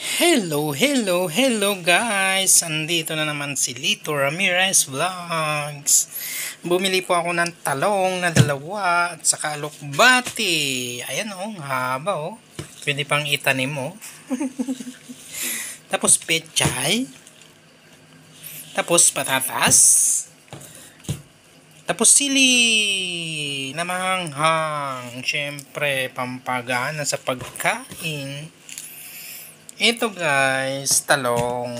Hello, hello, hello guys! Andito na naman si Lito Ramirez Vlogs. Bumili po ako ng talong na dalawa at saka alokbati. Ayan o, oh, haba o. Oh. Pwede pang itanim mo. Oh. Tapos pechay. Tapos patatas. Tapos sili na mahanghang. Siyempre, pampagana sa pagkain. Ito guys, talong.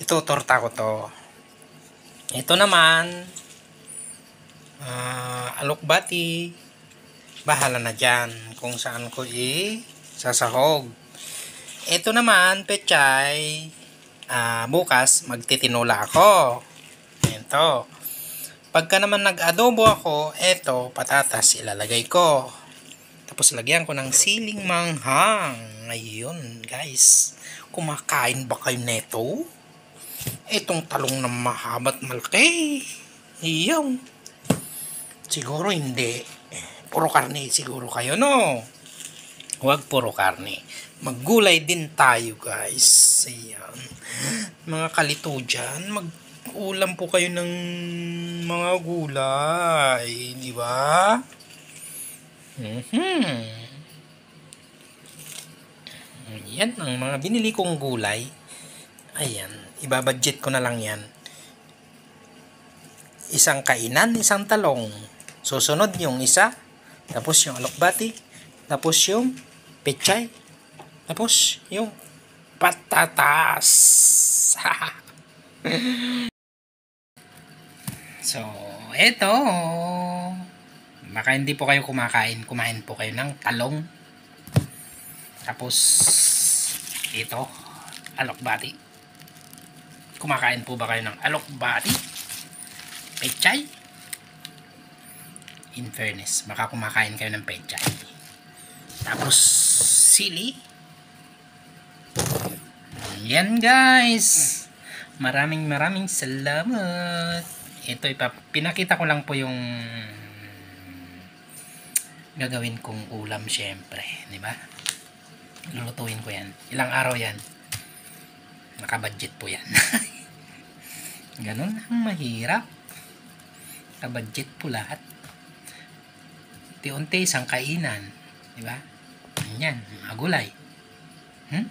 Ito, torta ko to. Ito naman, uh, alokbati. Bahala na dyan kung saan ko i-sasahog. Ito naman, pechay. Uh, bukas, magtitinula ako. Ito. Pagka naman nag-adobo ako, ito, patatas ilalagay ko. Tapos lagyan ko ng siling manghang. Ayun, guys. Kumakain ba kayo neto? Itong talong na mahabat malaki. Iyon. Siguro hindi. Puro karne siguro kayo, no? Huwag puro karne. Maggulay din tayo, guys. Ayan. Mga kalito dyan, mag-ulam po kayo ng mga gulay. Di ba? Mm-hmm. Yan ang mga binili kong gulay. Ayan, ibabudget ko na lang yan. Isang kainan, isang talong. Susunod yung isa, tapos yung alokbati, tapos yung pechay, tapos yung patatas. so, eto baka hindi po kayo kumakain kumain po kayo ng talong. Tapos ito alokbati. Kumakain po ba kayo ng alokbati? Pechay in fairness baka kumakain kayo ng pechay tapos sili. Yan guys. Maraming maraming salamat. Ito ipa pinakita ko lang po yung gagawin kong ulam syempre, di ba? Lulutuin ko yan. Ilang araw yan. Nakabudget po yan. Ganun ang mahirap. Nakabudget po lahat. Unti-unti isang kainan. Di ba? Yan, magulay. Hmm?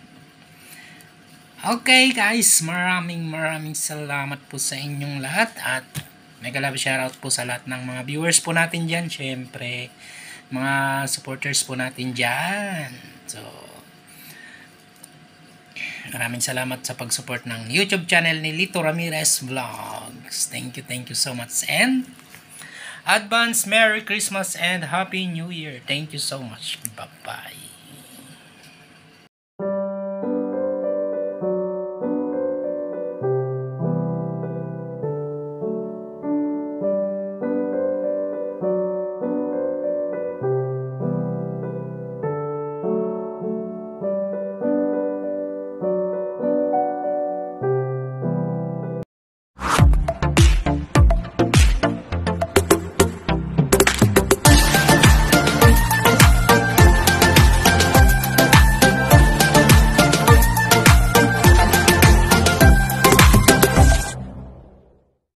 Okay guys, maraming maraming salamat po sa inyong lahat at mega love shoutout po sa lahat ng mga viewers po natin dyan. Syempre, mga supporters po natin dyan. So, maraming salamat sa pag-support ng YouTube channel ni Lito Ramirez Vlogs. Thank you, thank you so much. And, advance Merry Christmas and Happy New Year. Thank you so much. Bye-bye.